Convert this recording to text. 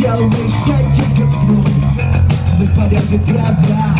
Biały sędzie do skrót Wypada wyprawa.